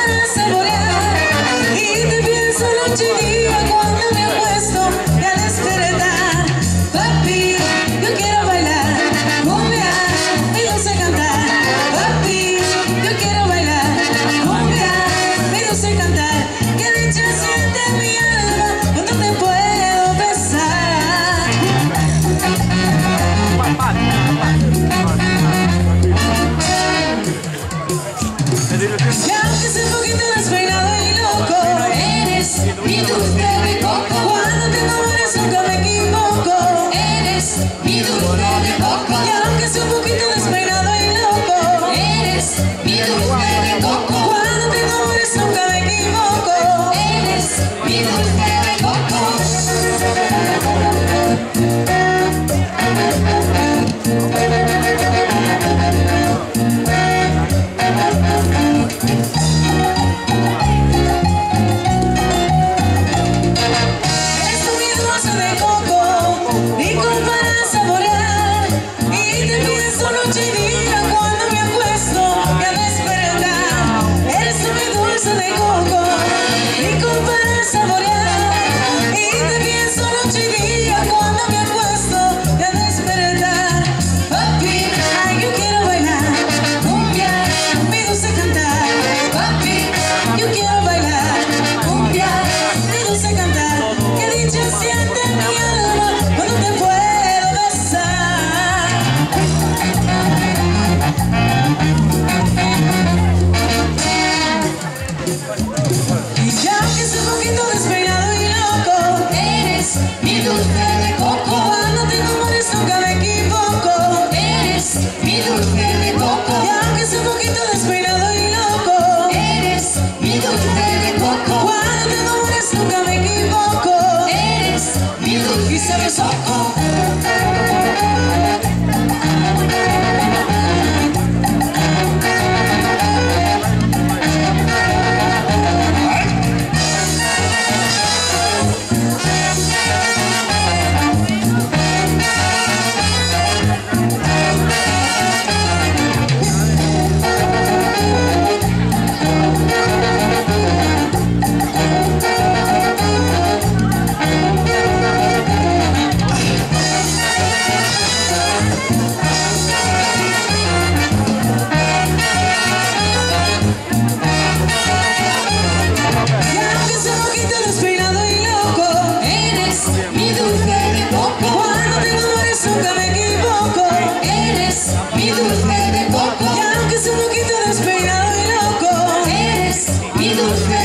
para saborear Eres mi dulce Mi dulce de coco, no te enamores, nunca me equivoco. Eres mi dulce de coco. Y aunque sea un poquito descuidado y loco. Eres mi dulce de coco. Cuando te enamores, nunca me equivoco. Eres mi dulce de coco. Deus.